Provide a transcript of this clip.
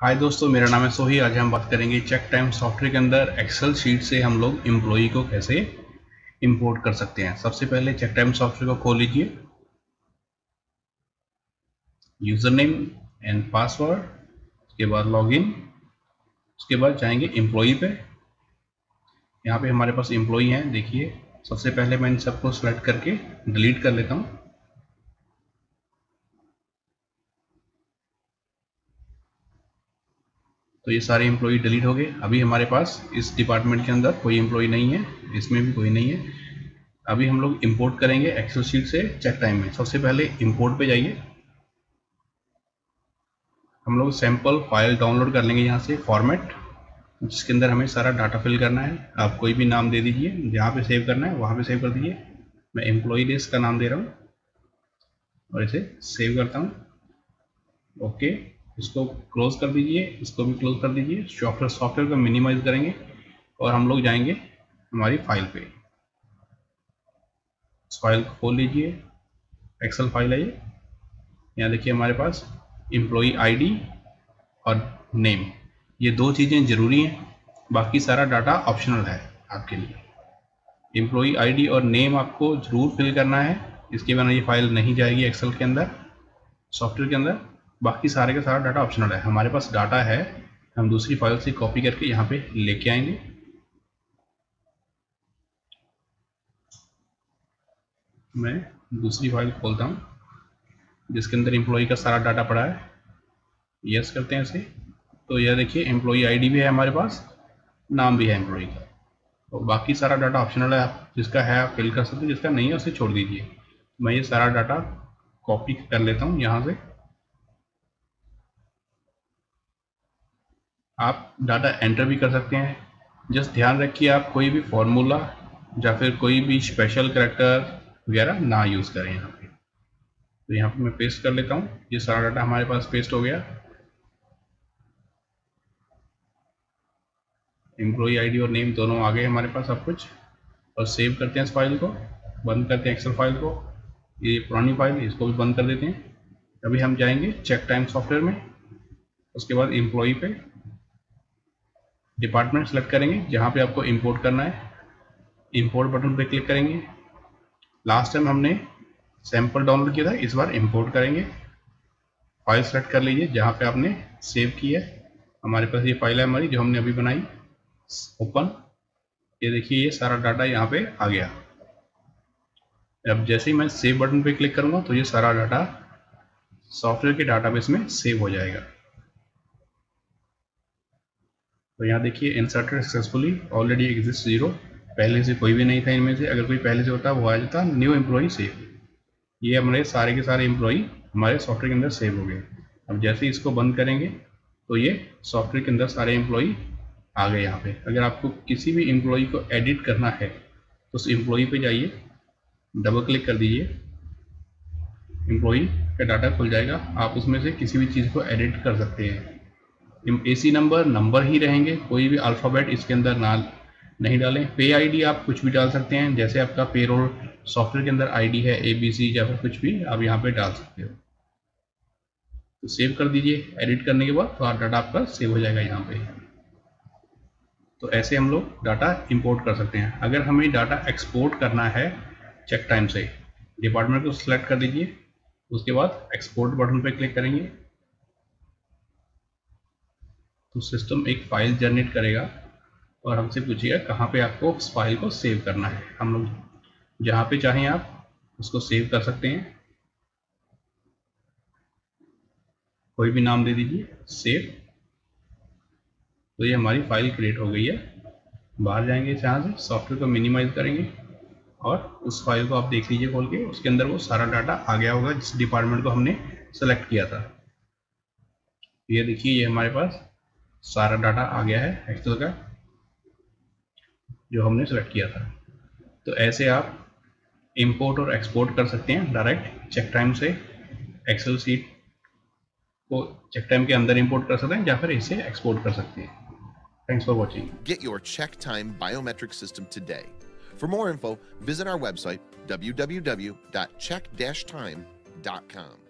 हाय दोस्तों, मेरा नाम है सोही। आज हम बात करेंगे चेक टाइम सॉफ्टवेयर के अंदर एक्सेल शीट से हम लोग एम्प्लॉई को कैसे इंपोर्ट कर सकते हैं। सबसे पहले चेक टाइम सॉफ्टवेयर को खोल लीजिए। यूज़र नेम एंड पासवर्ड उसके बाद लॉगिन उसके बाद जाएँगे एम्प्लॉई पे। यहाँ पे हमारे पास एम्प्लॉई हैं, देखिए। सबसे पहले मैं इन सबको सेलेक्ट करके डिलीट कर लेता हूँ। तो ये सारे एम्प्लॉई डिलीट हो गए। अभी हमारे पास इस डिपार्टमेंट के अंदर कोई एम्प्लॉई नहीं है इसमें भी कोई नहीं है। अभी हम लोग इंपोर्ट करेंगे एक्सेल शीट से चेक टाइम में। सबसे पहले इंपोर्ट पे जाइए। हम लोग सैंपल फ़ाइल डाउनलोड कर लेंगे यहाँ से फॉर्मेट जिसके अंदर हमें सारा डाटा फिल करना है। आप कोई भी नाम दे दीजिए, जहाँ पे सेव करना है, वहाँ पे सेव कर दीजिए। मैं एम्प्लॉई लिस्ट का नाम दे रहा हूँ और इसे सेव करता हूँ। ओके इसको क्लोज कर दीजिए, इसको भी क्लोज कर दीजिए। सॉफ्टवेयर सॉफ्टवेयर को मिनिमाइज करेंगे और हम लोग जाएँगे हमारी फ़ाइल पे। इस फ़ाइल को खोल लीजिए एक्सेल फ़ाइल है ये। यहाँ देखिए हमारे पास एम्प्लॉई आईडी और नेम ये दो चीज़ें ज़रूरी हैं, बाकी सारा डाटा ऑप्शनल है आपके लिए। एम्प्लॉई आईडी और नेम आपको ज़रूर फिल करना है। इसके बिना ये फ़ाइल नहीं जाएगी एक्सेल के अंदर सॉफ्टवेयर के अंदर। बाकी सारे का सारा डाटा ऑप्शनल है। हमारे पास डाटा है, हम दूसरी फ़ाइल से कॉपी करके यहाँ पे लेके आएँगे। मैं दूसरी फ़ाइल खोलता हूँ, जिसके अंदर एम्प्लॉय का सारा डाटा पड़ा है। यस करते हैं इसे। तो यह देखिए एम्प्लॉय आईडी भी है हमारे पास, नाम भी है एम्प्लॉय का। और बाकी सारा डाटा ऑप्शनल है। आप जिसका है, आप फिल कर सकते हैं, जिसका नहीं है, उसे छोड़ दीजिए। मैं ये सारा डाटा कॉपी कर लेता हूँ यहाँ से। आप डाटा एंटर भी कर सकते हैं। जस्ट ध्यान रखिए आप कोई भी फॉर्मूला या फिर कोई भी स्पेशल करेक्टर वगैरह ना यूज़ करें यहाँ पे। तो यहाँ पे मैं पेस्ट कर लेता हूँ। ये सारा डाटा हमारे पास पेस्ट हो गया। एम्प्लॉई आईडी और नेम दोनों आ गए हमारे पास सब कुछ। और सेव करते हैं इस फ़ाइल को। बंद करते हैं एक्सेल फ़ाइल को। ये पुरानी फ़ाइल इसको भी बंद कर देते हैं। अभी हम जाएँगे चेक टाइम सॉफ्टवेयर में। उसके बाद एम्प्लॉई पे डिपार्टमेंट सेलेक्ट करेंगे, जहाँ पे आपको इंपोर्ट करना है। इंपोर्ट बटन पे क्लिक करेंगे। लास्ट टाइम हमने सैंपल डाउनलोड किया था, इस बार इंपोर्ट करेंगे। फ़ाइल सेलेक्ट कर लीजिए, जहाँ पे आपने सेव किया है। हमारे पास ये फ़ाइल है हमारी, जो हमने अभी बनाई। ओपन ये देखिए, ये सारा डाटा यहाँ पे आ गया। अब जैसे ही मैं सेव बटन पे क्लिक करूँगा तो ये सारा डाटा सॉफ्टवेयर के डाटाबेस में सेव हो जाएगा। तो यहाँ देखिए inserted successfully already exist zero पहले से कोई भी नहीं था इनमें से। अगर कोई पहले से होता, वो आ जाता न्यू एम्प्लॉई सेव ये हमारे सारे के सारे एम्प्लॉई हमारे सॉफ्टवेयर के अंदर सेव हो गए। अब जैसे ही इसको बंद करेंगे तो ये सॉफ्टवेयर के अंदर सारे एम्प्लॉई आ गए यहाँ पे। अगर आपको किसी भी एम्प्लॉई को एडिट करना है तो उस एम्प्लॉई पे जाइए डबल क्लिक कर दीजिए। एम्प्लॉई का डाटा खुल जाएगा। आप उसमें से किसी भी चीज़ को एडिट कर सकते हैं। एसी नंबर नंबर ही रहेंगे, कोई भी अल्फ़ाबेट इसके अंदर ना, नहीं डालें। पे आईडी आप कुछ भी डाल सकते हैं, जैसे आपका पेरोल सॉफ्टवेयर के अंदर आईडी है ए बी सी या फिर कुछ भी, आप यहाँ पे डाल सकते हो। तो सेव कर दीजिए एडिट करने के बाद तो डाटा आपका सेव हो जाएगा यहाँ पे। तो ऐसे हम लोग डाटा इंपोर्ट कर सकते हैं। अगर हमें डाटा एक्सपोर्ट करना है चेक टाइम से डिपार्टमेंट को सिलेक्ट कर दीजिए, उसके बाद एक्सपोर्ट बटन पर क्लिक करेंगे। तो सिस्टम एक फ़ाइल जनरेट करेगा और हमसे पूछिएगा कहाँ पे आपको उस फ़ाइल को सेव करना है। हम लोग जहाँ पे चाहें आप उसको सेव कर सकते हैं। कोई भी नाम दे दीजिए सेव तो ये हमारी फ़ाइल क्रिएट हो गई है। बाहर जाएँगे यहाँ से सॉफ्टवेयर को मिनिमाइज करेंगे और उस फ़ाइल को आप देख लीजिए खोल के, उसके अंदर वो सारा डाटा आ गया होगा जिस डिपार्टमेंट को हमने सेलेक्ट किया था। ये देखिए, ये हमारे पास सारा डाटा आ गया है एक्सेल का जो हमने सेलेक्ट किया था तो ऐसे आप इंपोर्ट और एक्सपोर्ट कर सकते हैं डायरेक्ट चेक टाइम से एक्सेल सीट को चेक टाइम के अंदर इंपोर्ट कर सकते हैं या फिर इसे एक्सपोर्ट कर सकते हैं Thanks for watching. Get your check time biometric system today. For more info, visit our website www.check-time.com.